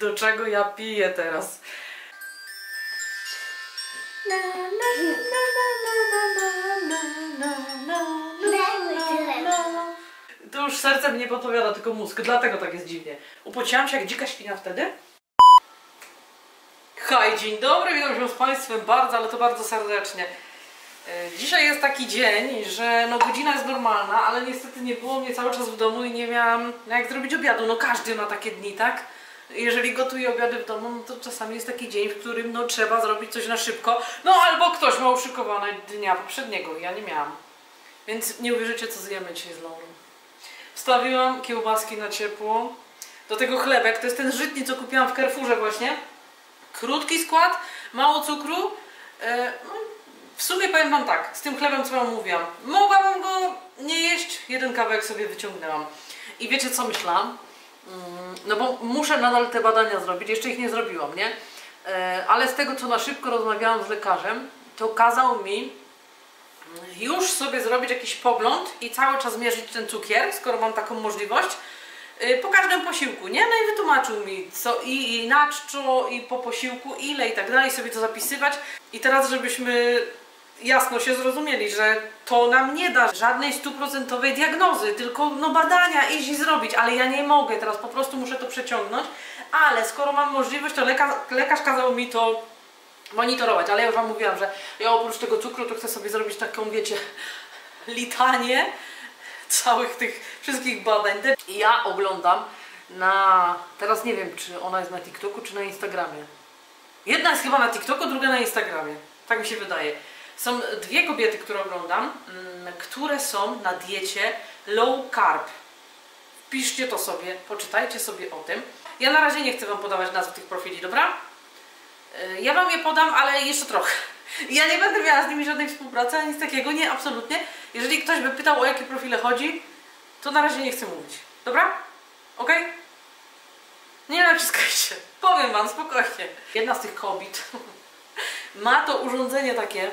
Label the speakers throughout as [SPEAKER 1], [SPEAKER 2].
[SPEAKER 1] do czego ja piję teraz. To już serce mnie podpowiada, tylko mózg, dlatego tak jest dziwnie. Upociłam się jak dzika świnia wtedy. Hej, dzień dobry, witam się z Państwem bardzo, ale to bardzo serdecznie. Dzisiaj jest taki dzień, że no godzina jest normalna, ale niestety nie było mnie cały czas w domu i nie miałam jak zrobić obiadu. No każdy ma takie dni, tak? Jeżeli gotuje obiady w domu, no to czasami jest taki dzień, w którym no trzeba zrobić coś na szybko. No albo ktoś ma uszykowane dnia poprzedniego, ja nie miałam. Więc nie uwierzycie co zjemy dzisiaj z Laurą. Wstawiłam kiełbaski na ciepło. Do tego chlebek, to jest ten żytni, co kupiłam w Carrefourze właśnie. Krótki skład, mało cukru. E, no, w sumie powiem Wam tak, z tym chlebem co Wam mówiłam. Mogłabym go nie jeść, jeden kawałek sobie wyciągnęłam. I wiecie co myślałam? Mm, No bo muszę nadal te badania zrobić, jeszcze ich nie zrobiłam, nie? E, Ale z tego co na szybko rozmawiałam z lekarzem, to kazał mi już sobie zrobić jakiś pogląd i cały czas mierzyć ten cukier, skoro mam taką możliwość, yy, po każdym posiłku, nie? No i wytłumaczył mi co i, i na czczo, i po posiłku, ile i tak dalej, sobie to zapisywać. I teraz, żebyśmy jasno się zrozumieli, że to nam nie da żadnej stuprocentowej diagnozy, tylko no badania iść i zrobić, ale ja nie mogę, teraz po prostu muszę to przeciągnąć, ale skoro mam możliwość, to lekarz, lekarz kazał mi to monitorować, ale ja już Wam mówiłam, że ja oprócz tego cukru to chcę sobie zrobić taką, wiecie, litanię całych tych wszystkich badań. I ja oglądam na, teraz nie wiem, czy ona jest na TikToku, czy na Instagramie. Jedna jest chyba na TikToku, druga na Instagramie. Tak mi się wydaje. Są dwie kobiety, które oglądam, mm, które są na diecie low carb. Wpiszcie to sobie, poczytajcie sobie o tym. Ja na razie nie chcę Wam podawać nazw tych profili, dobra? Y, Ja Wam je podam, ale jeszcze trochę. Ja nie będę miała z nimi żadnej współpracy, ani nic takiego, nie, absolutnie. Jeżeli ktoś by pytał, o jakie profile chodzi, to na razie nie chcę mówić. Dobra? Ok? Nie naciskajcie. Powiem Wam spokojnie. Jedna z tych kobiet ma to urządzenie takie,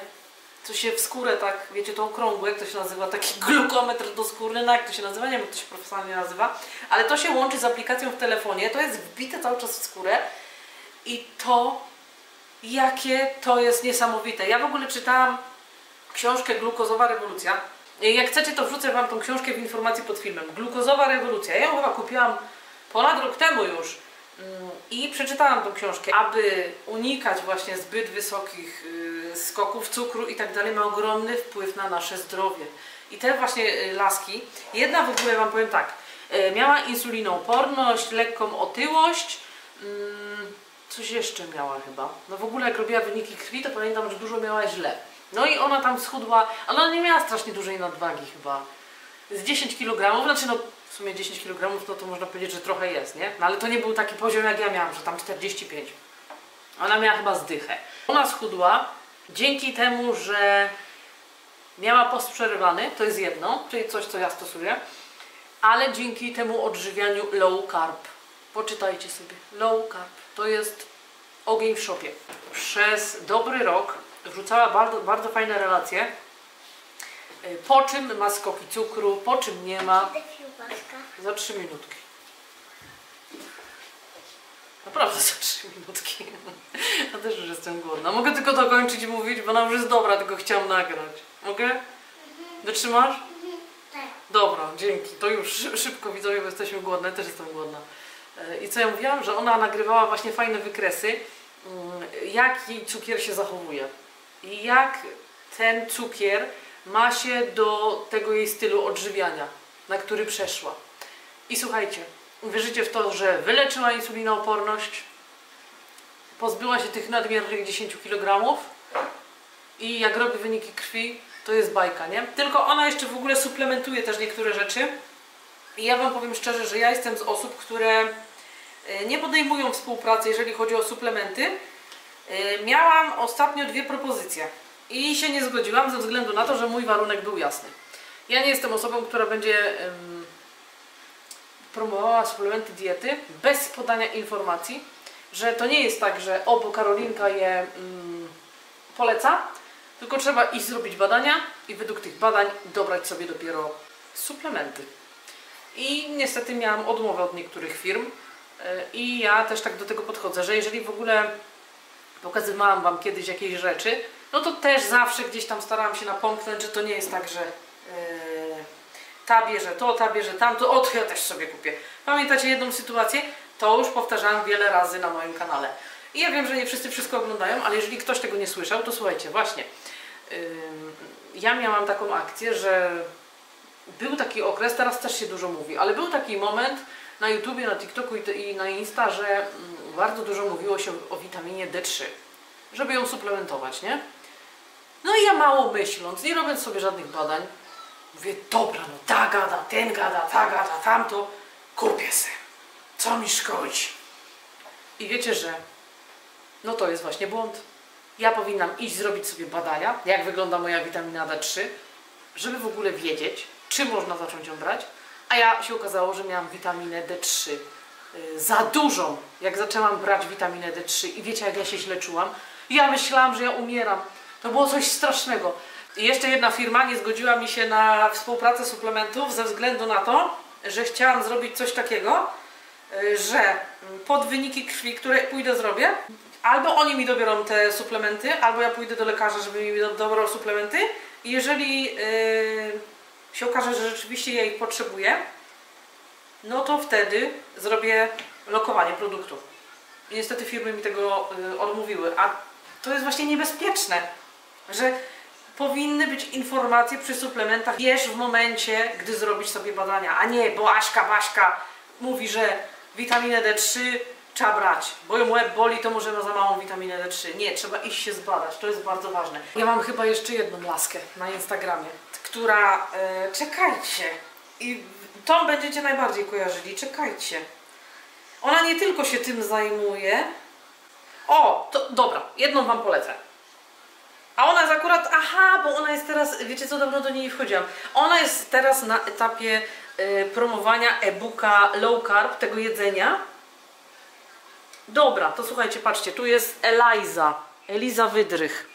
[SPEAKER 1] co się w skórę tak, wiecie, to okrągłe, jak to się nazywa, taki glukometr doskórny, no jak to się nazywa, nie wiem jak to się profesjonalnie nazywa, ale to się łączy z aplikacją w telefonie, to jest wbite cały czas w skórę i to, jakie to jest niesamowite. Ja w ogóle czytałam książkę Glukozowa rewolucja. Jak chcecie, to wrzucę Wam tą książkę w informacji pod filmem. Glukozowa rewolucja. Ja ją chyba kupiłam ponad rok temu już. Mm, I przeczytałam tą książkę, aby unikać właśnie zbyt wysokich y, skoków cukru i tak dalej, ma ogromny wpływ na nasze zdrowie. I te właśnie y, laski, jedna w ogóle Wam powiem tak, y, miała insulinooporność, lekką otyłość, mm, coś jeszcze miała chyba. No w ogóle jak robiła wyniki krwi, to pamiętam, że dużo miała źle. No i ona tam schudła, ale ona nie miała strasznie dużej nadwagi chyba. Z 10 kg, znaczy no w sumie 10 kg, no to można powiedzieć, że trochę jest, nie? No ale to nie był taki poziom jak ja miałam, że tam 45. Ona miała chyba zdychę. Ona schudła dzięki temu, że miała post przerywany, to jest jedno, czyli coś, co ja stosuję, ale dzięki temu odżywianiu low carb. Poczytajcie sobie. Low carb. To jest ogień w szopie. Przez dobry rok wrzucała bardzo, bardzo fajne relacje, y, po czym ma skoki cukru, po czym nie ma. Za 3 minutki. Naprawdę za 3 minutki. Ja też już jestem głodna. Mogę tylko dokończyć mówić, bo ona już jest dobra, tylko chciałam nagrać. Mogę? Wytrzymasz? Dobra, dzięki. To już szy- szybko widzowie, bo jesteśmy głodne, też jestem głodna. E, I co ja mówiłam, że ona nagrywała właśnie fajne wykresy, mm, jak jej cukier się zachowuje. I jak ten cukier ma się do tego jej stylu odżywiania, na który przeszła. I słuchajcie, wierzycie w to, że wyleczyła insulinooporność, pozbyła się tych nadmiernych 10 kg i jak robi wyniki krwi, to jest bajka, nie? Tylko ona jeszcze w ogóle suplementuje też niektóre rzeczy. I ja Wam powiem szczerze, że ja jestem z osób, które e, nie podejmują współpracy, jeżeli chodzi o suplementy. E, Miałam ostatnio dwie propozycje i się nie zgodziłam ze względu na to, że mój warunek był jasny. Ja nie jestem osobą, która będzie promowała suplementy diety bez podania informacji, że to nie jest tak, że o, bo Karolinka je mm, poleca, tylko trzeba iść zrobić badania i według tych badań dobrać sobie dopiero suplementy. I niestety miałam odmowę od niektórych firm, I ja też tak do tego podchodzę, że jeżeli w ogóle pokazywałam Wam kiedyś jakieś rzeczy, no to też zawsze gdzieś tam starałam się napomknąć, że to nie jest tak, że ta bierze to, ta bierze tamto, o to ja też sobie kupię. Pamiętacie jedną sytuację? To już powtarzałam wiele razy na moim kanale. I ja wiem, że nie wszyscy wszystko oglądają, ale jeżeli ktoś tego nie słyszał, to słuchajcie, właśnie. Yy, ja miałam taką akcję, że był taki okres, teraz też się dużo mówi, ale był taki moment na YouTubie, na TikToku i, na Insta, że mm, bardzo dużo mówiło się o witaminie D3, żeby ją suplementować, nie? No i ja mało myśląc, nie robiąc sobie żadnych badań, mówię, dobra, no ta gada, ten gada, ta gada, tamto, kupię se. Co mi szkodzi? I wiecie, że no to jest właśnie błąd. Ja powinnam iść zrobić sobie badania, jak wygląda moja witamina D3, żeby w ogóle wiedzieć, czy można zacząć ją brać. A ja się okazało, że miałam witaminę D3 y, za dużą, jak zaczęłam brać witaminę D3 i wiecie, jak ja się źle czułam? Ja myślałam, że ja umieram. To było coś strasznego. I jeszcze jedna firma nie zgodziła mi się na współpracę suplementów ze względu na to, że chciałam zrobić coś takiego, y, że pod wyniki krwi, które pójdę zrobię, albo oni mi dobiorą te suplementy, albo ja pójdę do lekarza, żeby mi dobrał suplementy. I jeżeli yy, się okaże, że rzeczywiście ja ich potrzebuję, no to wtedy zrobię lokowanie produktów. I niestety firmy mi tego yy, odmówiły, a to jest właśnie niebezpieczne, że powinny być informacje przy suplementach wiesz w momencie, gdy zrobisz sobie badania, a nie, bo Aśka, Baśka mówi, że witaminę D3 trzeba brać, bo ją łeb boli, to może ma za małą witaminę D3. Nie, trzeba iść się zbadać, to jest bardzo ważne. Ja mam chyba jeszcze jedną laskę na Instagramie, która, e, czekajcie, i tą będziecie najbardziej kojarzyli, czekajcie. Ona nie tylko się tym zajmuje, o, to dobra, jedną Wam polecę. A ona jest akurat, aha, bo ona jest teraz, wiecie co, dawno do niej nie wchodziłam. Ona jest teraz na etapie y, promowania e-booka low carb, tego jedzenia. Dobra, to słuchajcie, patrzcie, tu jest Eliza, Eliza Wydrych.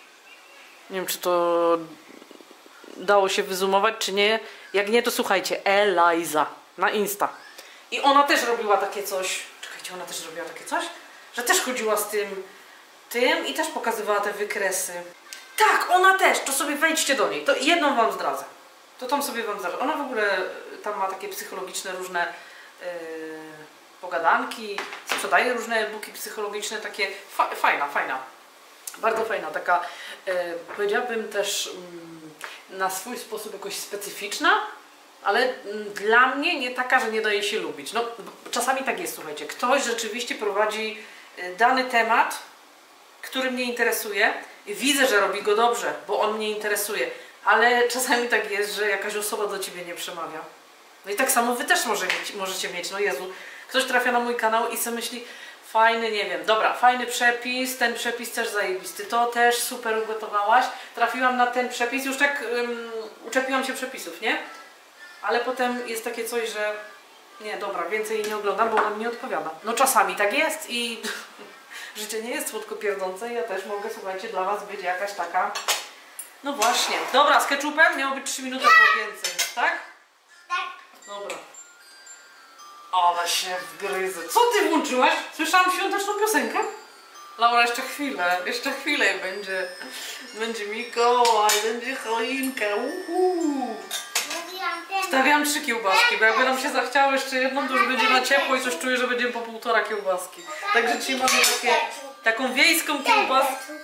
[SPEAKER 1] Nie wiem, czy to dało się wyzumować, czy nie. Jak nie, to słuchajcie, Eliza na Insta. I ona też robiła takie coś, czekajcie, ona też robiła takie coś? Że też chodziła z tym, tym i też pokazywała te wykresy. Tak, ona też, to sobie wejdźcie do niej. To jedną wam zdradzę. To tam sobie wam zdradzę. Ona w ogóle tam ma takie psychologiczne różne yy, pogadanki, sprzedaje różne e-booki psychologiczne, takie fa fajna, fajna. Bardzo fajna, taka yy, powiedziałabym też yy, na swój sposób jakoś specyficzna, ale mm, dla mnie nie taka, że nie daje się lubić. No, czasami tak jest, słuchajcie. Ktoś rzeczywiście prowadzi dany temat, który mnie interesuje, widzę, że robi go dobrze, bo on mnie interesuje, ale czasami tak jest, że jakaś osoba do ciebie nie przemawia. No i tak samo wy też może mieć, możecie mieć, no Jezu, ktoś trafia na mój kanał i sobie myśli, fajny, nie wiem, dobra, fajny przepis, ten przepis też zajebisty, to też super ugotowałaś, trafiłam na ten przepis, już tak um, uczepiłam się przepisów, nie? Ale potem jest takie coś, że nie, dobra, więcej nie oglądam, bo ona mi nie odpowiada. No czasami tak jest i życie nie jest słodko pierdzące ja też mogę, słuchajcie, dla Was być jakaś taka... No właśnie. Dobra, z ketchupem miało być 3 minuty albo więcej, tak?
[SPEAKER 2] Tak.
[SPEAKER 1] Dobra. Ale się wgryzę. Co Ty włączyłaś? Słyszałam świąteczną piosenkę? Laura, jeszcze chwilę, jeszcze chwilę będzie, będzie Mikołaj, będzie choinka, uhu. Stawiam trzy kiełbaski, bo jakby nam się zachciało jeszcze jedną, to już będzie na ciepło i coś czuję, że będziemy po półtora kiełbaski. Także dzisiaj mamy takie, taką wiejską kiełbaskę.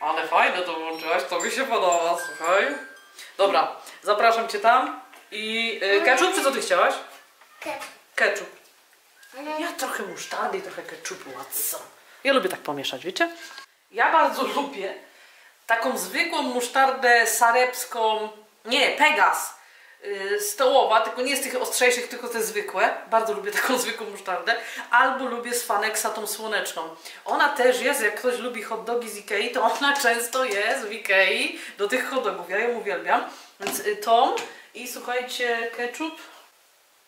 [SPEAKER 1] Ale fajne to włączyłaś, to mi się podoba, słuchaj. Dobra, zapraszam Cię tam. I y, ketchup, czy co Ty chciałaś? Ketchup. Ja trochę musztardy i trochę ketchupu, a co? Ja lubię tak pomieszać, wiecie? Ja bardzo lubię taką zwykłą musztardę sarepską, nie, Pegas, yy, stołowa, tylko nie z tych ostrzejszych, tylko te zwykłe. Bardzo lubię taką zwykłą musztardę. Albo lubię z Fanexa tą słoneczną. Ona też jest, jak ktoś lubi hot dogi z Ikei, to ona często jest w Ikei do tych hot dogów. Ja ją uwielbiam. Więc y, tą i słuchajcie, ketchup.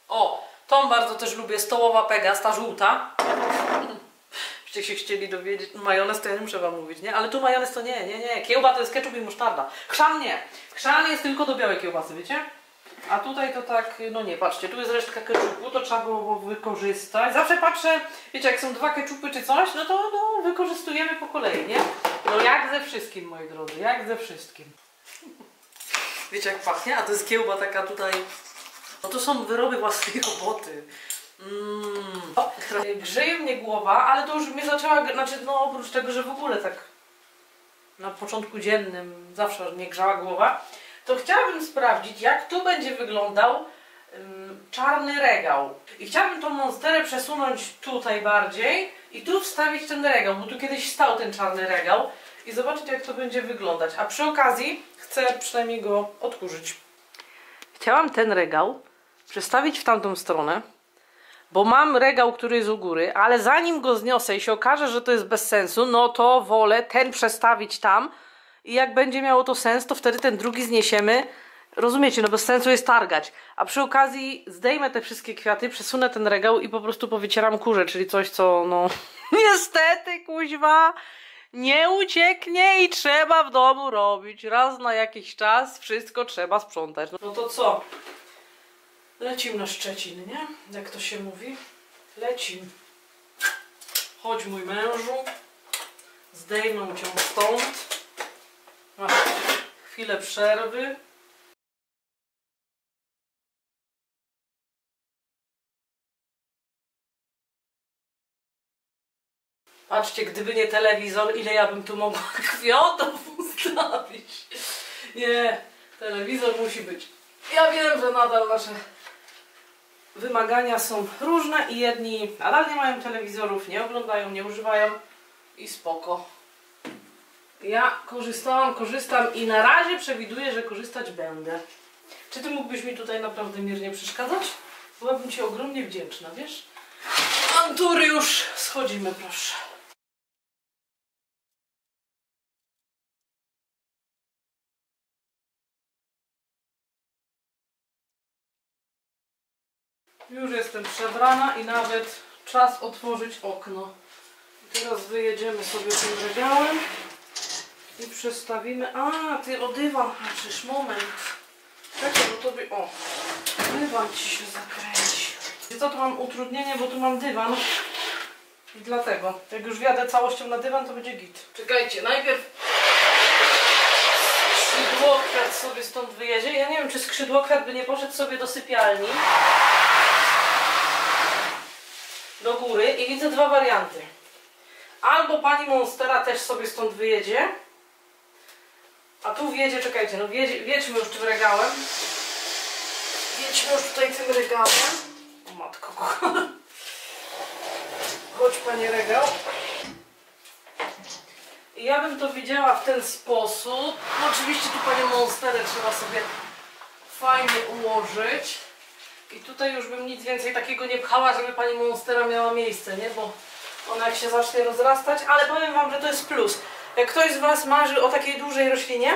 [SPEAKER 1] O, Tą bardzo też lubię, stołowa Pegas, ta żółta. Byście się chcieli dowiedzieć. No, majonez to ja nie muszę wam mówić, nie? Ale tu majonez to nie, nie, nie. Kiełba to jest ketchup i musztarda. Chrzan nie. Chrzan jest tylko do białej kiełbasy, wiecie? A tutaj to tak, no nie, patrzcie, tu jest resztka ketchupu, to trzeba było wykorzystać. Zawsze patrzę, wiecie, jak są dwa ketchupy czy coś, no to no, wykorzystujemy po kolei, nie? No jak ze wszystkim, moi drodzy, jak ze wszystkim. Wiecie jak pachnie? A to jest kiełba taka tutaj, no to są wyroby własnej roboty. Mm. O, grzeje mnie głowa, ale to już mnie zaczęła, znaczy no oprócz tego, że w ogóle tak na początku dziennym zawsze mnie grzała głowa, to chciałabym sprawdzić, jak tu będzie wyglądał ym, czarny regał. I chciałabym tą monsterę przesunąć tutaj bardziej i tu wstawić ten regał, bo tu kiedyś stał ten czarny regał i zobaczyć, jak to będzie wyglądać. A przy okazji chcę przynajmniej go odkurzyć. Chciałam ten regał przestawić w tamtą stronę, bo mam regał, który jest u góry, ale zanim go zniosę i się okaże, że to jest bez sensu, no to wolę ten przestawić tam i jak będzie miało to sens, to wtedy ten drugi zniesiemy. Rozumiecie, no bez sensu jest targać. A przy okazji zdejmę te wszystkie kwiaty, przesunę ten regał i po prostu powycieram kurze, czyli coś, co no niestety, kuźwa, nie ucieknie i trzeba w domu robić. Raz na jakiś czas wszystko trzeba sprzątać. No to co? Lecim na Szczecin, nie? Jak to się mówi? Lecim. Chodź mój mężu. Zdejmę cię stąd. Masz chwilę przerwy. Patrzcie, gdyby nie telewizor, ile ja bym tu mogła kwiatów ustawić. Nie, telewizor musi być. Ja wiem, że nadal nasze wymagania są różne i jedni nadal nie mają telewizorów, nie oglądają, nie używają i spoko. Ja korzystałam, korzystam i na razie przewiduję, że korzystać będę. Czy ty mógłbyś mi tutaj naprawdę miernie przeszkadzać? Byłabym ci ogromnie wdzięczna, wiesz? Antury już schodzimy, proszę. Już jestem przebrana i nawet czas otworzyć okno. Teraz wyjedziemy sobie tym regałem i przestawimy. A, ty o dywan haczysz, moment. Czekaj, bo tobie. O, dywan ci się zakręci. I co tu mam utrudnienie, bo tu mam dywan. I dlatego, jak już wjadę całością na dywan, to będzie git. Czekajcie, najpierw skrzydłokwiat sobie stąd wyjedzie. Ja nie wiem, czy skrzydłokwiat by nie poszedł sobie do sypialni do góry i widzę dwa warianty. Albo pani Monstera też sobie stąd wyjedzie, a tu wjedzie, czekajcie, no wjedzie, wjedźmy już tym regałem. Wjedźmy już tutaj tym regałem. O matko kochana. Chodź panie regał. I ja bym to widziała w ten sposób. No oczywiście tu panią Monsterę trzeba sobie fajnie ułożyć. I tutaj już bym nic więcej takiego nie pchała, żeby pani Monstera miała miejsce, nie? Bo ona jak się zacznie rozrastać, ale powiem wam, że to jest plus. Jak ktoś z was marzy o takiej dużej roślinie,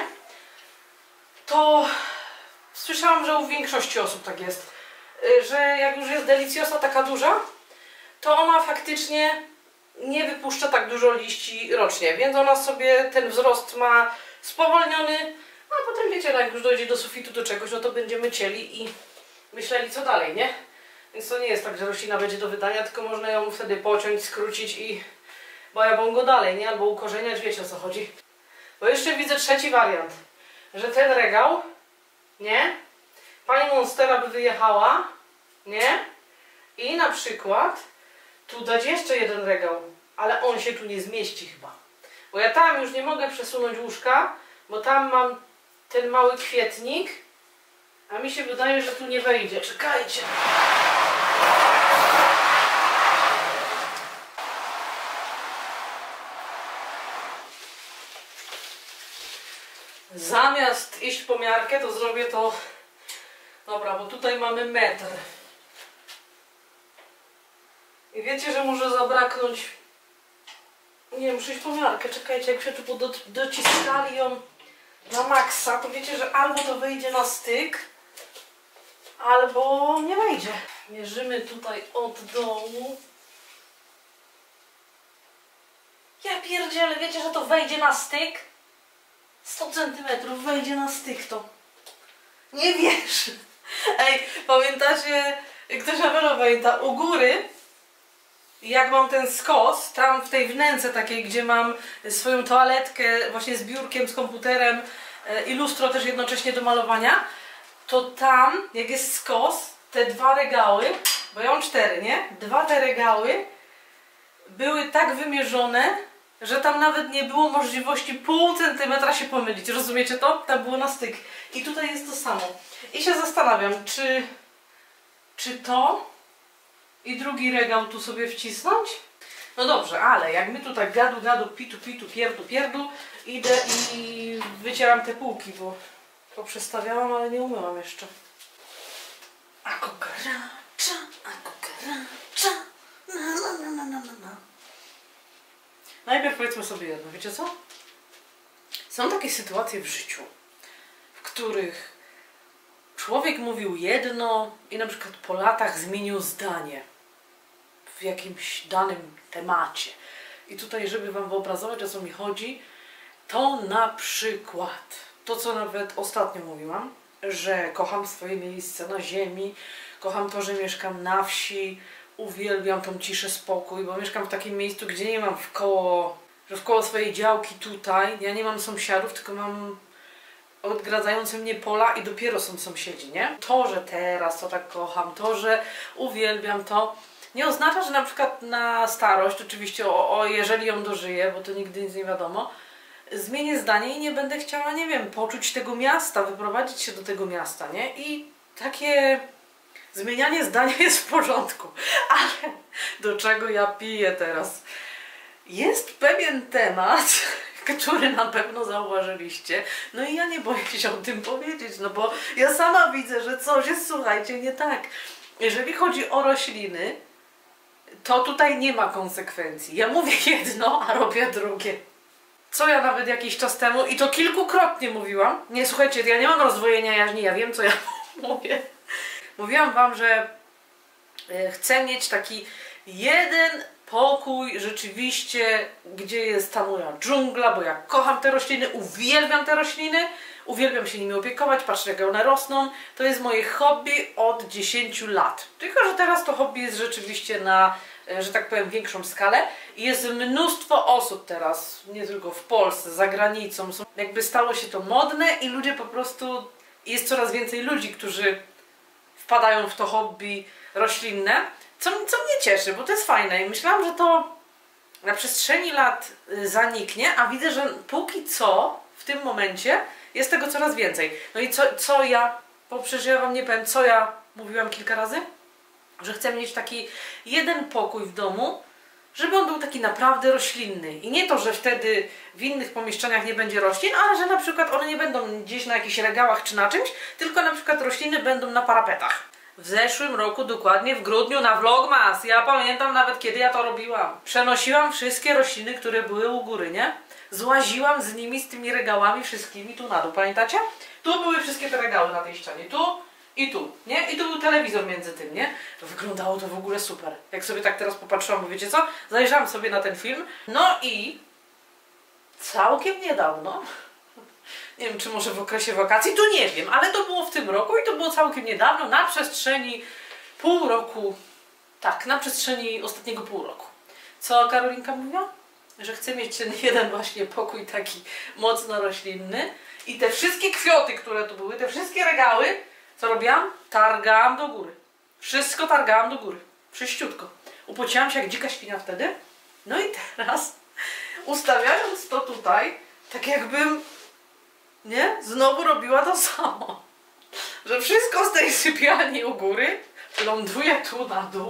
[SPEAKER 1] to słyszałam, że u większości osób tak jest, y, że jak już jest delicjosa taka duża, to ona faktycznie nie wypuszcza tak dużo liści rocznie, więc ona sobie ten wzrost ma spowolniony, a potem wiecie, jak już dojdzie do sufitu do czegoś, no to będziemy cieli i myśleli co dalej, nie? Więc to nie jest tak, że roślina będzie do wydania, tylko można ją wtedy pociąć, skrócić i bajabą go dalej, nie? Albo ukorzeniać, wiecie o co chodzi. Bo jeszcze widzę trzeci wariant, że ten regał, nie? Pani Monstera by wyjechała, nie? I na przykład tu dać jeszcze jeden regał, ale on się tu nie zmieści chyba. Bo ja tam już nie mogę przesunąć łóżka, bo tam mam ten mały kwietnik, a mi się wydaje, że tu nie wejdzie. Czekajcie. Zamiast iść po miarkę, to zrobię to... Dobra, bo tutaj mamy metr. I wiecie, że może zabraknąć... Nie, muszę iść po miarkę. Czekajcie, jak się tu do, dociskali ją na maksa, to wiecie, że albo to wyjdzie na styk, albo nie wejdzie. Mierzymy tutaj od dołu. Ja pierdzielę, wiecie, że to wejdzie na styk? 100 centymetrów wejdzie na styk to. Nie wiesz. Ej, pamiętacie, ktoś na pewno pamięta, u góry, jak mam ten skos, tam w tej wnęce takiej, gdzie mam swoją toaletkę właśnie z biurkiem, z komputerem e, i lustro też jednocześnie do malowania, to tam, jak jest skos, te dwa regały, bo ja mam cztery, nie? Dwa te regały były tak wymierzone, że tam nawet nie było możliwości pół centymetra się pomylić. Rozumiecie to? Tam było na styk. I tutaj jest to samo. I się zastanawiam, czy, czy to i drugi regał tu sobie wcisnąć? No dobrze, ale jak my tutaj gadu, gadu, pitu, pitu, pierdu, pierdu, idę i wycieram te półki, bo poprzestawiałam, ale nie umyłam jeszcze. A kukaracza, a kukaracza, na na na na na na na. Najpierw powiedzmy sobie jedno, wiecie co? Są takie sytuacje w życiu, w których człowiek mówił jedno i na przykład po latach zmienił zdanie w jakimś danym temacie. I tutaj, żeby Wam wyobrazować, o co mi chodzi, to na przykład to, co nawet ostatnio mówiłam, że kocham swoje miejsce na ziemi, kocham to, że mieszkam na wsi, uwielbiam tą ciszę, spokój, bo mieszkam w takim miejscu, gdzie nie mam w koło, że w koło swojej działki tutaj, ja nie mam sąsiadów, tylko mam odgradzające mnie pola i dopiero są sąsiedzi, nie? To, że teraz to tak kocham, to, że uwielbiam to, nie oznacza, że na przykład na starość, oczywiście o, o jeżeli ją dożyję, bo to nigdy nic nie wiadomo, zmienię zdanie i nie będę chciała, nie wiem, poczuć tego miasta, wyprowadzić się do tego miasta, nie? I takie zmienianie zdania jest w porządku. Ale do czego ja piję teraz? Jest pewien temat, który na pewno zauważyliście. No i ja nie boję się o tym powiedzieć, no bo ja sama widzę, że coś jest, słuchajcie, nie tak. Jeżeli chodzi o rośliny, to tutaj nie ma konsekwencji. Ja mówię jedno, a robię drugie. Co ja nawet jakiś czas temu, i to kilkukrotnie mówiłam, nie słuchajcie, ja nie mam rozdwojenia jaźni, ja wiem co ja mówię. Mówiłam Wam, że e, chcę mieć taki jeden pokój rzeczywiście, gdzie jest ta moja dżungla, bo ja kocham te rośliny, uwielbiam te rośliny, uwielbiam się nimi opiekować, patrzę jak one rosną. To jest moje hobby od 10 lat. Tylko, że teraz to hobby jest rzeczywiście na, że tak powiem, większą skalę. I jest mnóstwo osób teraz, nie tylko w Polsce, za granicą. Jakby stało się to modne i ludzie po prostu, jest coraz więcej ludzi, którzy wpadają w to hobby roślinne, co, co mnie cieszy, bo to jest fajne i myślałam, że to na przestrzeni lat y, zaniknie, a widzę, że póki co w tym momencie jest tego coraz więcej. No i co, co ja, bo przecież ja Wam nie powiem, co ja mówiłam kilka razy, że chcę mieć taki jeden pokój w domu, żeby on był taki naprawdę roślinny. I nie to, że wtedy w innych pomieszczeniach nie będzie roślin, ale że na przykład one nie będą gdzieś na jakichś regałach czy na czymś, tylko na przykład rośliny będą na parapetach. W zeszłym roku, dokładnie w grudniu na Vlogmas, ja pamiętam nawet kiedy ja to robiłam. Przenosiłam wszystkie rośliny, które były u góry, nie? Złaziłam z nimi, z tymi regałami wszystkimi tu na dół, pamiętacie? Tu były wszystkie te regały na tej ścianie, tu i tu, nie? I tu był telewizor między tym, nie? Wyglądało to w ogóle super. Jak sobie tak teraz popatrzyłam, bo wiecie co? Zajrzałam sobie na ten film, no i całkiem niedawno, nie wiem czy może w okresie wakacji, tu nie wiem, ale to było w tym roku i to było całkiem niedawno, na przestrzeni pół roku, tak, na przestrzeni ostatniego pół roku. Co Karolinka mówiła? Że chce mieć ten jeden właśnie pokój taki mocno roślinny i te wszystkie kwiaty, które tu były, te wszystkie regały, co robiłam? Targałam do góry. Wszystko targałam do góry. Wszyściutko. Upociłam się jak dzika świnia wtedy. No i teraz, ustawiając to tutaj, tak jakbym, nie? Znowu robiła to samo. Że wszystko z tej sypialni u góry ląduje tu na dół.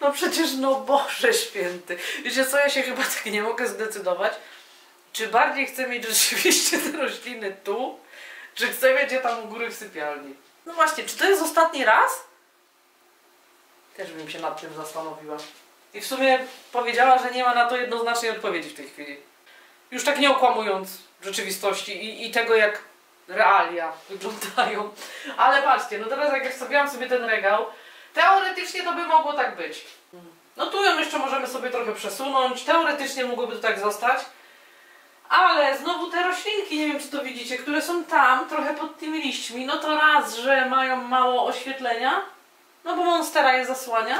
[SPEAKER 1] No przecież, no Boże święty. Wiecie co, ja się chyba tak nie mogę zdecydować. Czy bardziej chcę mieć rzeczywiście te rośliny tu, chcę mieć je tam u góry w sypialni. No właśnie, czy to jest ostatni raz? Też bym się nad tym zastanowiła. I w sumie powiedziała, że nie ma na to jednoznacznej odpowiedzi w tej chwili. Już tak nie okłamując rzeczywistości i, i tego, jak realia wyglądają. Ale patrzcie, no teraz jak ja wstawiłam sobie ten regał, teoretycznie to by mogło tak być. No tu ją jeszcze możemy sobie trochę przesunąć. Teoretycznie mogłoby to tak zostać. Ale znowu te roślinki, nie wiem czy to widzicie, które są tam, trochę pod tymi liśćmi, no to raz, że mają mało oświetlenia, no bo monstera je zasłania,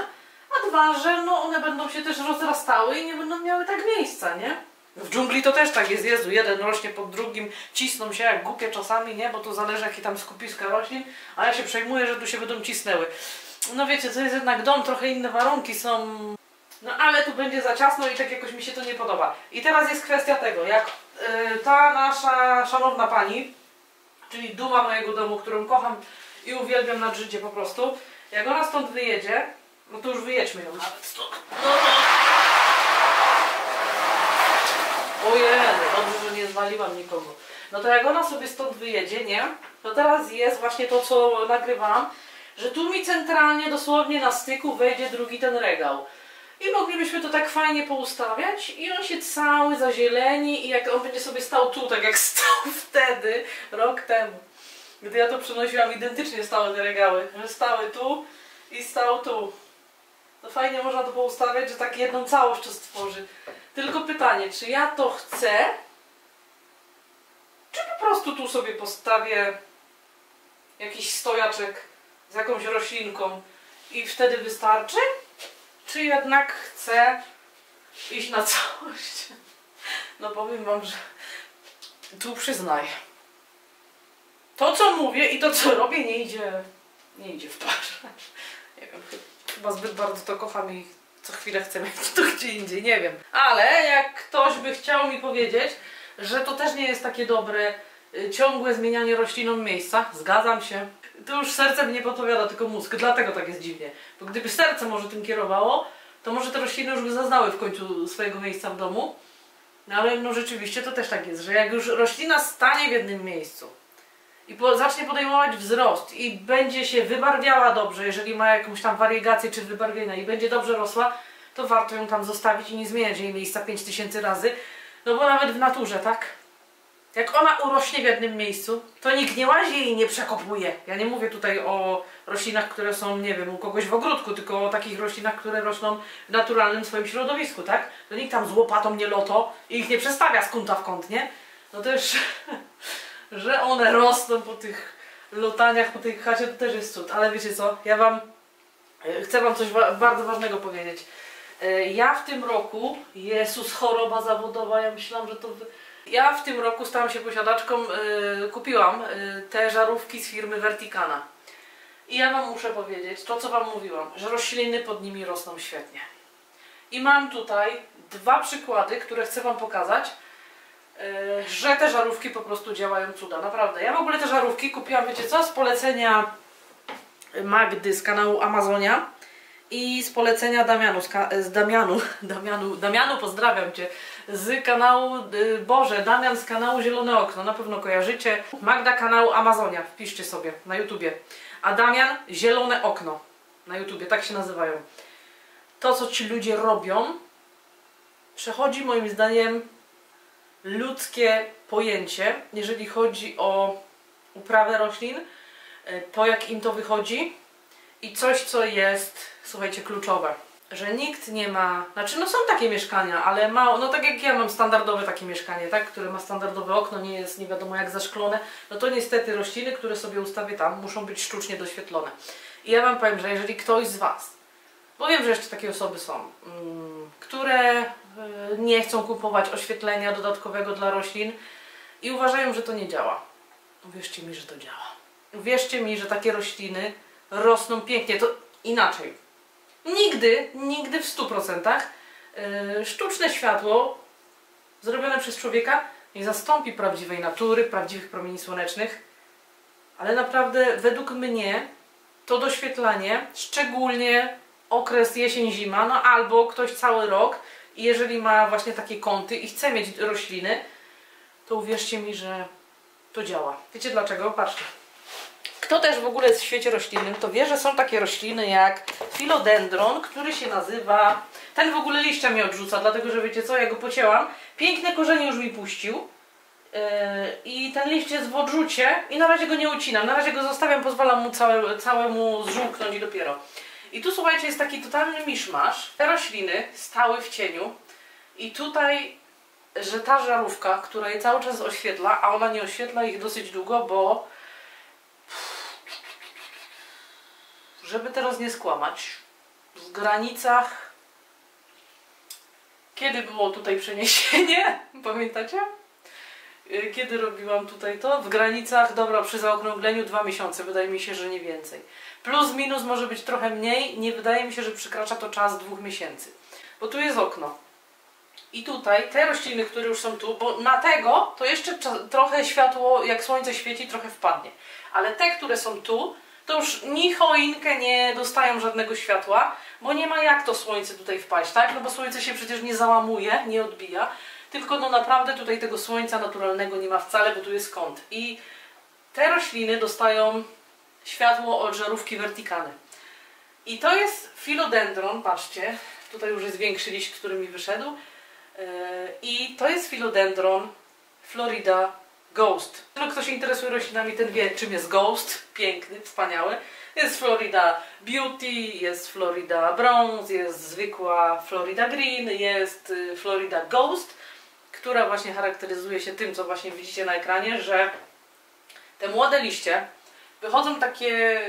[SPEAKER 1] a dwa, że no one będą się też rozrastały i nie będą miały tak miejsca, nie? W dżungli to też tak jest, Jezu, jeden rośnie pod drugim, cisną się jak głupie czasami, nie? Bo to zależy jakie tam skupiska roślin, a ja się przejmuję, że tu się będą cisnęły. No wiecie, to jest jednak dom, trochę inne warunki są, no ale tu będzie za ciasno i tak jakoś mi się to nie podoba. I teraz jest kwestia tego, jak y, ta nasza szanowna pani, czyli duma mojego domu, którą kocham i uwielbiam nad życie po prostu, jak ona stąd wyjedzie, no to już wyjedźmy ją nawet stąd. No, no. Ojej, dobrze, że nie zwaliłam nikogo. No to jak ona sobie stąd wyjedzie, nie? To teraz jest właśnie to, co nagrywam, że tu mi centralnie, dosłownie na styku wejdzie drugi ten regał. I moglibyśmy to tak fajnie poustawiać i on się cały zazieleni i jak on będzie sobie stał tu, tak jak stał wtedy, rok temu. Gdy ja to przynosiłam, identycznie stały te regały, że stały tu i stał tu. To fajnie można to poustawiać, że tak jedną całość to stworzy. Tylko pytanie, czy ja to chcę, czy po prostu tu sobie postawię jakiś stojaczek z jakąś roślinką i wtedy wystarczy? Czy jednak chcę iść na całość? No powiem wam, że tu przyznaję. To co mówię i to co robię nie idzie, nie idzie w parze. Nie wiem, chyba zbyt bardzo to kocham i co chwilę chcę mieć to gdzie indziej, nie wiem. Ale jak ktoś by chciał mi powiedzieć, że to też nie jest takie dobre y, ciągłe zmienianie roślinom miejsca, zgadzam się. To już serce mnie podpowiada, tylko mózg, dlatego tak jest dziwnie. Bo gdyby serce może tym kierowało, to może te rośliny już by zaznały w końcu swojego miejsca w domu. No ale no rzeczywiście to też tak jest, że jak już roślina stanie w jednym miejscu i po, zacznie podejmować wzrost i będzie się wybarwiała dobrze, jeżeli ma jakąś tam wariegację czy wybarwienia i będzie dobrze rosła, to warto ją tam zostawić i nie zmieniać jej miejsca 5000 razy. No bo nawet w naturze, tak? Jak ona urośnie w jednym miejscu, to nikt nie łazi i nie przekopuje. Ja nie mówię tutaj o roślinach, które są, nie wiem, u kogoś w ogródku, tylko o takich roślinach, które rosną w naturalnym swoim środowisku, tak? To nikt tam z łopatą nie loto i ich nie przestawia z kąta w kąt, nie? No też, że one rosną po tych lotaniach, po tej chacie, to też jest cud. Ale wiecie co, ja wam, e, chcę wam coś bardzo ważnego powiedzieć. E, Ja w tym roku, Jezus, choroba zawodowa, ja myślałam, że to... Wy... Ja w tym roku stałam się posiadaczką, yy, kupiłam yy, te żarówki z firmy Verticana. I ja Wam muszę powiedzieć, to co Wam mówiłam, że rośliny pod nimi rosną świetnie. I mam tutaj dwa przykłady, które chcę Wam pokazać, yy, że te żarówki po prostu działają cuda, naprawdę. Ja w ogóle te żarówki kupiłam, wiecie co, z polecenia Magdy z kanału Amazonia i z polecenia Damianu, z, z Damianu, Damianu, Damianu, pozdrawiam Cię, z kanału, y, Boże, Damian z kanału Zielone Okno, na pewno kojarzycie. Magda kanału Amazonia, wpiszcie sobie na YouTubie. A Damian Zielone Okno na YouTubie, tak się nazywają. To, co ci ludzie robią, przechodzi moim zdaniem ludzkie pojęcie, jeżeli chodzi o uprawę roślin, y, to jak im to wychodzi i coś, co jest, słuchajcie, kluczowe że nikt nie ma, znaczy no są takie mieszkania, ale mało, no tak jak ja mam standardowe takie mieszkanie, tak, które ma standardowe okno, nie jest nie wiadomo jak zaszklone, no to niestety rośliny, które sobie ustawię tam, muszą być sztucznie doświetlone. I ja Wam powiem, że jeżeli ktoś z Was, bo wiem, że jeszcze takie osoby są, mm, które y, nie chcą kupować oświetlenia dodatkowego dla roślin i uważają, że to nie działa. Uwierzcie mi, że to działa. Uwierzcie mi, że takie rośliny rosną pięknie. To inaczej. Nigdy, nigdy w 100% yy, sztuczne światło zrobione przez człowieka nie zastąpi prawdziwej natury, prawdziwych promieni słonecznych, ale naprawdę według mnie to doświetlanie, szczególnie okres jesień-zima, no albo ktoś cały rok i jeżeli ma właśnie takie kąty i chce mieć rośliny, to uwierzcie mi, że to działa. Wiecie dlaczego? Patrzcie. Kto też w ogóle jest w świecie roślinnym, to wie, że są takie rośliny jak filodendron, który się nazywa... Ten w ogóle liścia mnie odrzuca, dlatego że wiecie co, ja go pocięłam. Piękne korzenie już mi puścił. Yy, I ten liść jest w odrzucie i na razie go nie ucinam. Na razie go zostawiam, pozwalam mu całe, całemu zżółknąć i dopiero. I tu słuchajcie, jest taki totalny miszmasz. Te rośliny stały w cieniu i tutaj, że ta żarówka, która je cały czas oświetla, a ona nie oświetla ich dosyć długo, bo żeby teraz nie skłamać, w granicach kiedy było tutaj przeniesienie? Pamiętacie? Y, Kiedy robiłam tutaj to? W granicach, dobra, przy zaokrągleniu dwa miesiące, wydaje mi się, że nie więcej. Plus, minus może być trochę mniej, nie wydaje mi się, że przekracza to czas dwóch miesięcy. Bo tu jest okno. I tutaj te rośliny, które już są tu, bo na tego to jeszcze trochę światło, jak słońce świeci, trochę wpadnie. Ale te, które są tu, to już ni choinkę nie dostają żadnego światła, bo nie ma jak to słońce tutaj wpaść, tak? No bo słońce się przecież nie załamuje, nie odbija, tylko no naprawdę tutaj tego słońca naturalnego nie ma wcale, bo tu jest kąt. I te rośliny dostają światło od żarówki wertykany. I to jest filodendron, patrzcie, tutaj już jest większy liść, który mi wyszedł. Yy, I to jest filodendron Florida Ghost. No, kto się interesuje roślinami, ten wie, czym jest Ghost. Piękny, wspaniały. Jest Florida Beauty, jest Florida Bronze, jest zwykła Florida Green, jest y, Florida Ghost, która właśnie charakteryzuje się tym, co właśnie widzicie na ekranie, że te młode liście wychodzą takie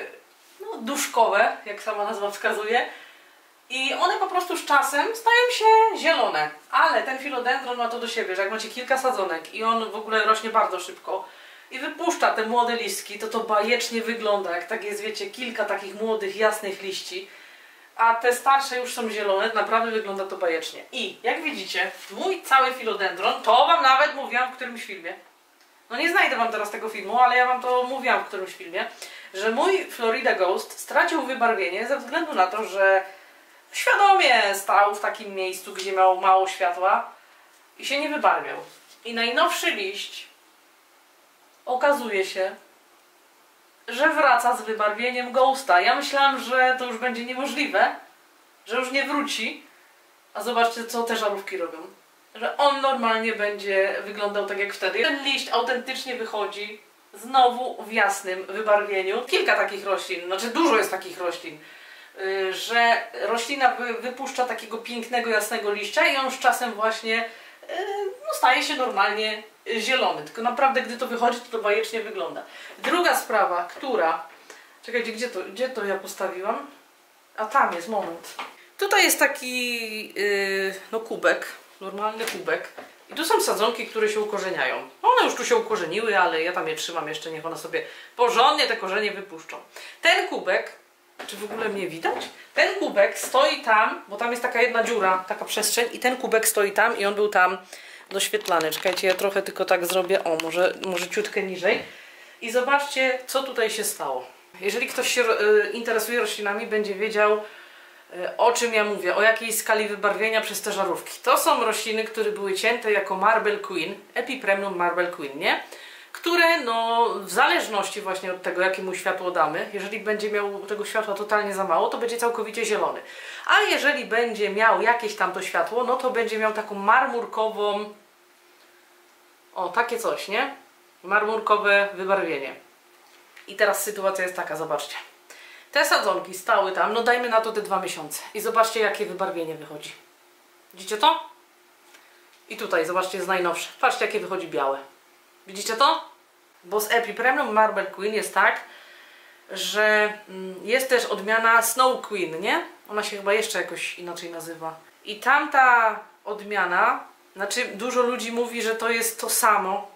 [SPEAKER 1] no, duszkowe, jak sama nazwa wskazuje, i one po prostu z czasem stają się zielone. Ale ten filodendron ma to do siebie, że jak macie kilka sadzonek i on w ogóle rośnie bardzo szybko i wypuszcza te młode listki, to to bajecznie wygląda, jak tak jest, wiecie, kilka takich młodych, jasnych liści. A te starsze już są zielone, naprawdę wygląda to bajecznie. I jak widzicie, mój cały filodendron, to wam nawet mówiłam w którymś filmie. No nie znajdę wam teraz tego filmu, ale ja wam to mówiłam w którymś filmie, że mój Florida Ghost stracił wybarwienie ze względu na to, że świadomie stał w takim miejscu, gdzie miał mało światła i się nie wybarwiał. I najnowszy liść okazuje się, że wraca z wybarwieniem Ghosta. Ja myślałam, że to już będzie niemożliwe, że już nie wróci. A zobaczcie, co te żarówki robią. Że on normalnie będzie wyglądał tak jak wtedy. Ten liść autentycznie wychodzi znowu w jasnym wybarwieniu. Kilka takich roślin, znaczy dużo jest takich roślin, że roślina wy- wypuszcza takiego pięknego, jasnego liścia i on z czasem właśnie y, no, staje się normalnie y, zielony. Tylko naprawdę, gdy to wychodzi, to to bajecznie wygląda. Druga sprawa, która... Czekajcie, gdzie to, gdzie to ja postawiłam? A tam jest, moment. Tutaj jest taki yy, no kubek, normalny kubek. I tu są sadzonki, które się ukorzeniają. One już tu się ukorzeniły, ale ja tam je trzymam jeszcze, niech one sobie porządnie te korzenie wypuszczą. Ten kubek, czy w ogóle mnie widać? Ten kubek stoi tam, bo tam jest taka jedna dziura, taka przestrzeń i ten kubek stoi tam i on był tam doświetlany. Czekajcie, ja trochę tylko tak zrobię, o może, może ciutkę niżej. I zobaczcie, co tutaj się stało. Jeżeli ktoś się y, interesuje roślinami, będzie wiedział, y, o czym ja mówię, o jakiej skali wybarwienia przez te żarówki. To są rośliny, które były cięte jako Marble Queen, Epipremnum Marble Queen, nie? Które, no, w zależności właśnie od tego, jakie mu światło damy, jeżeli będzie miał tego światła totalnie za mało, to będzie całkowicie zielony. A jeżeli będzie miał jakieś tam to światło, no to będzie miał taką marmurkową, o, takie coś, nie? Marmurkowe wybarwienie. I teraz sytuacja jest taka, zobaczcie. Te sadzonki stały tam, no dajmy na to te dwa miesiące. I zobaczcie, jakie wybarwienie wychodzi. Widzicie to? I tutaj, zobaczcie, jest najnowsze. Patrzcie, jakie wychodzi białe. Widzicie to? Bo z Epipremnum Marble Queen jest tak, że mm, jest też odmiana Snow Queen, nie? Ona się chyba jeszcze jakoś inaczej nazywa. I tamta odmiana, znaczy dużo ludzi mówi, że to jest to samo,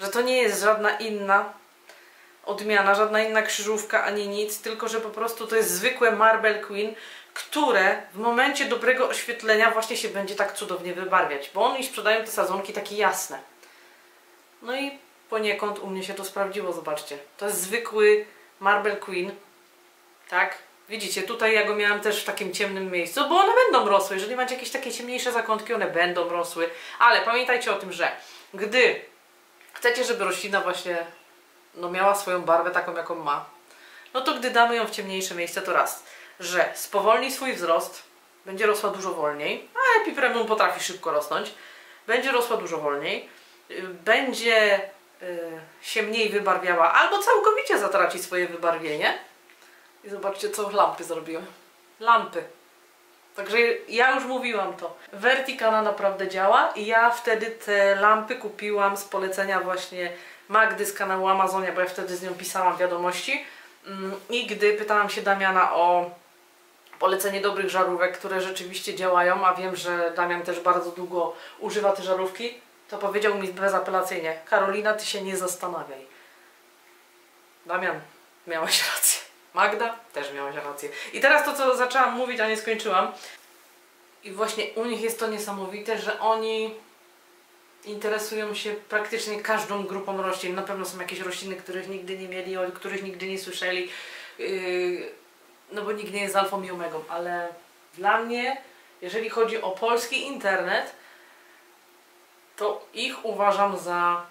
[SPEAKER 1] że to nie jest żadna inna odmiana, żadna inna krzyżówka ani nic, tylko że po prostu to jest zwykłe Marble Queen, które w momencie dobrego oświetlenia właśnie się będzie tak cudownie wybarwiać, bo oni sprzedają te sadzonki takie jasne. No i poniekąd u mnie się to sprawdziło, zobaczcie. To jest zwykły Marble Queen, tak? Widzicie, tutaj ja go miałam też w takim ciemnym miejscu, bo one będą rosły. Jeżeli macie jakieś takie ciemniejsze zakątki, one będą rosły. Ale pamiętajcie o tym, że gdy chcecie, żeby roślina właśnie no, miała swoją barwę taką, jaką ma, no to gdy damy ją w ciemniejsze miejsce, to raz, że spowolni swój wzrost, będzie rosła dużo wolniej, a epipremum potrafi szybko rosnąć, będzie rosła dużo wolniej, będzie y, się mniej wybarwiała, albo całkowicie zatraci swoje wybarwienie. I zobaczcie, co lampy zrobiły. lampy. Także ja już mówiłam to. Verticana naprawdę działa i ja wtedy te lampy kupiłam z polecenia właśnie Magdy z kanału Amazonia, bo ja wtedy z nią pisałam wiadomości. Mm, I gdy pytałam się Damiana o polecenie dobrych żarówek, które rzeczywiście działają, a wiem, że Damian też bardzo długo używa te żarówki, to powiedział mi bezapelacyjnie: Karolina, ty się nie zastanawiaj. Damian, miałaś rację. Magda, też miałaś rację. I teraz to, co zaczęłam mówić, a nie skończyłam. I właśnie u nich jest to niesamowite, że oni interesują się praktycznie każdą grupą roślin. Na pewno są jakieś rośliny, których nigdy nie mieli, o których nigdy nie słyszeli. Yy, no bo nikt nie jest alfą i omegą, ale dla mnie, jeżeli chodzi o polski internet, to ich uważam za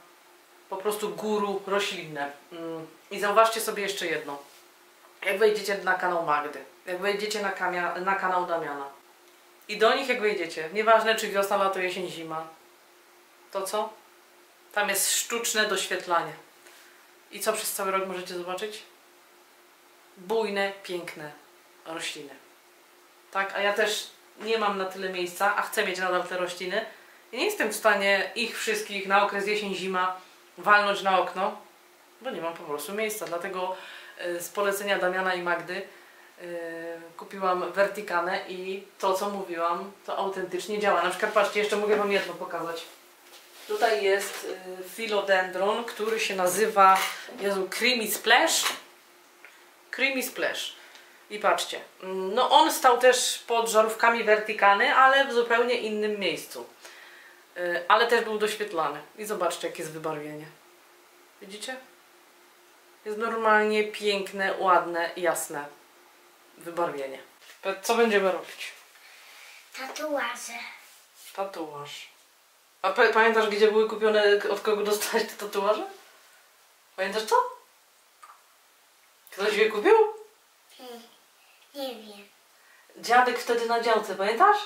[SPEAKER 1] po prostu guru roślinne. Mm, I zauważcie sobie jeszcze jedno. Jak wejdziecie na kanał Magdy, jak wejdziecie na, na kanał Damiana i do nich jak wejdziecie, nieważne czy wiosna, lato, jesień, zima, to co? Tam jest sztuczne doświetlanie. I co przez cały rok możecie zobaczyć? Bujne, piękne rośliny. Tak, a ja też nie mam na tyle miejsca, a chcę mieć nadal te rośliny. I nie jestem w stanie ich wszystkich na okres jesień-zima walnąć na okno, bo nie mam po prostu miejsca. Dlatego y, z polecenia Damiana i Magdy y, kupiłam Verticanę i to, co mówiłam, to autentycznie działa. Na przykład, patrzcie, jeszcze mogę Wam jedno pokazać. Tutaj jest y, philodendron, który się nazywa Jezu, Creamy Splash. Creamy Splash. I patrzcie, mm, no on stał też pod żarówkami Verticany, ale w zupełnie innym miejscu. Y, Ale też był doświetlany. I zobaczcie, jakie jest wybarwienie. Widzicie? Jest normalnie piękne, ładne, jasne wybarwienie. Co będziemy robić?
[SPEAKER 2] Tatuaże.
[SPEAKER 1] Tatuaż. A pa- pamiętasz, gdzie były kupione, od kogo dostałeś te tatuaże? Pamiętasz to? Ktoś je kupił?
[SPEAKER 2] Hmm, Nie wiem.
[SPEAKER 1] Dziadek wtedy na działce, pamiętasz?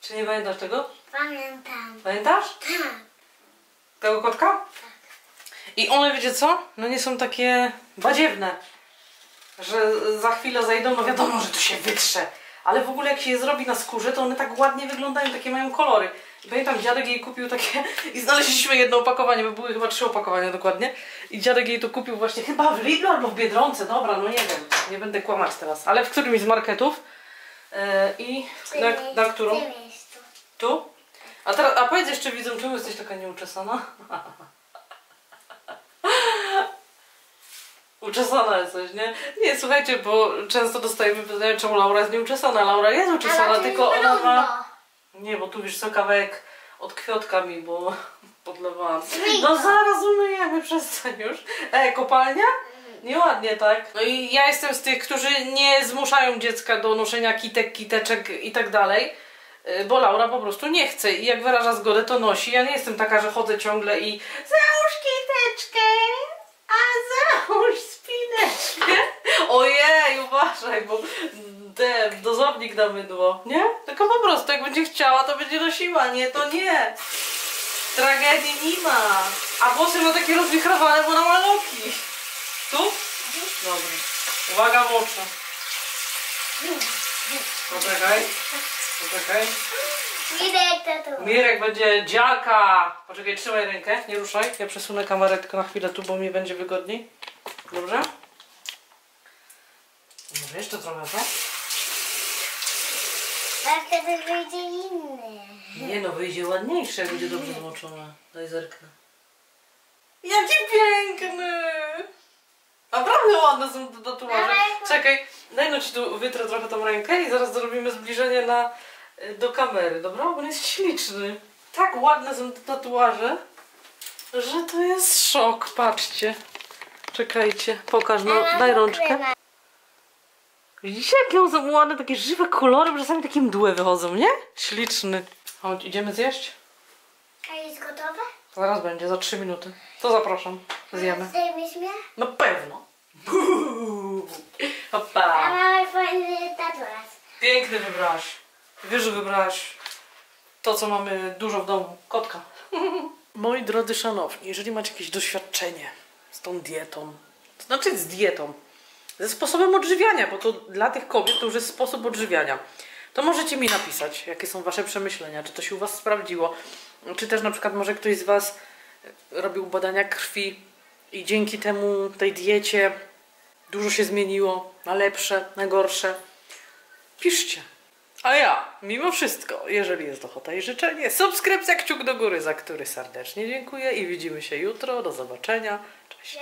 [SPEAKER 1] Czy nie pamiętasz tego?
[SPEAKER 2] Pamiętam.
[SPEAKER 1] Pamiętasz?
[SPEAKER 2] Tak.
[SPEAKER 1] Tego kotka? I one, wiecie co? No nie są takie badziewne. Że za chwilę zajdą, no wiadomo, że to się wytrze. Ale w ogóle jak się je zrobi na skórze, to one tak ładnie wyglądają, takie mają kolory. I pamiętam, dziadek jej kupił takie i znaleźliśmy jedno opakowanie, bo były chyba trzy opakowania dokładnie. I dziadek jej to kupił właśnie chyba w Lidlu albo w Biedronce, dobra, no nie wiem, nie będę kłamać teraz. Ale w którymś z marketów. E, I na, na którą? Tu? A, teraz, a powiedz jeszcze widzom, czemu jesteś taka nieuczesana? Uczesana jesteś, nie? Nie, słuchajcie, bo często dostajemy pytania, czemu Laura jest nieuczesana. Laura jest uczesana,
[SPEAKER 2] Ale
[SPEAKER 1] tylko ona ma... Nie, bo tu wiesz co, kawałek od kwiatka mi, bo podlewałam. No zaraz umyjemy, przestań już. E, kopalnia? Nieładnie, tak? No i ja jestem z tych, którzy nie zmuszają dziecka do noszenia kitek, kiteczek i tak dalej, bo Laura po prostu nie chce i jak wyraża zgodę, to nosi. Ja nie jestem taka, że chodzę ciągle i załóż kiteczkę, a załóż spineczkę. Ojej, uważaj, bo ten dozownik na mydło, nie? Tylko po prostu, jak będzie chciała, to będzie nosiła, nie, to nie. Tragedii nie ma. A włosy ma takie rozwichrowane, bo ona ma loki. Tu? Dobra. Uwaga w oczy. Poczekaj. Poczekaj.
[SPEAKER 2] Mirek tatuaż.
[SPEAKER 1] Mirek będzie dziarka. Poczekaj, trzymaj rękę, nie ruszaj. Ja przesunę kamerę tylko na chwilę tu, bo mi będzie wygodniej. Dobrze? Może jeszcze trochę, co?
[SPEAKER 2] A wtedy wyjdzie inny.
[SPEAKER 1] Nie no, wyjdzie ładniejsze, jak będzie dobrze zmoczone. Daj zerknę. Jaki piękny! Naprawdę ładne są te tatuaże. Czekaj, daj no ci tu wytrę trochę tą rękę i zaraz zrobimy zbliżenie na, y, do kamery, dobra? Bo on jest śliczny. Tak ładne są te tatuaże, że to jest szok, patrzcie. Czekajcie, pokaż, no daj rączkę. Widzicie, jakie one są ładne, takie żywe kolory, bo czasami takie mdłe wychodzą, nie? Śliczny. Chodź, idziemy zjeść?
[SPEAKER 2] A jest gotowe?
[SPEAKER 1] Zaraz będzie, za 3 minuty. To zapraszam. Zjemy.
[SPEAKER 2] Zdejmiesz mnie?
[SPEAKER 1] No pewno. Uuu,
[SPEAKER 2] A
[SPEAKER 1] Hoppa.
[SPEAKER 2] mamy fajny tatuaż.
[SPEAKER 1] Piękny wybrałaś. Wiesz, że wybrałaś to, co mamy dużo w domu. Kotka. Moi drodzy szanowni, jeżeli macie jakieś doświadczenie z tą dietą, to znaczy z dietą, ze sposobem odżywiania, bo to dla tych kobiet to już jest sposób odżywiania, to możecie mi napisać, jakie są wasze przemyślenia, czy to się u was sprawdziło, czy też na przykład może ktoś z was robił badania krwi i dzięki temu tej diecie Dużo się zmieniło, na lepsze, na gorsze. Piszcie. A ja, mimo wszystko, jeżeli jest ochota i życzenie, subskrypcja, kciuk do góry, za który serdecznie dziękuję i widzimy się jutro. Do zobaczenia. Cześć.